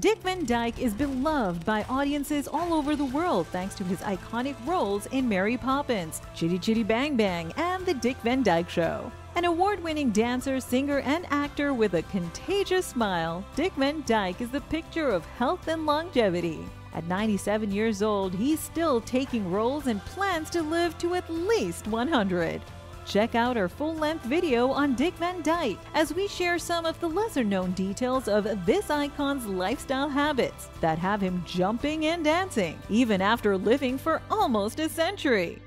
Dick Van Dyke is beloved by audiences all over the world thanks to his iconic roles in Mary Poppins, Chitty Chitty Bang Bang, and The Dick Van Dyke Show. An award winning dancer, singer, and actor with a contagious smile, Dick Van Dyke is the picture of health and longevity. At 97 years old, he's still taking roles and plans to live to at least 100. Check out our full length video on Dick Van Dyke as we share some of the lesser known details of this icon's lifestyle habits that have him jumping and dancing, even after living for almost a century.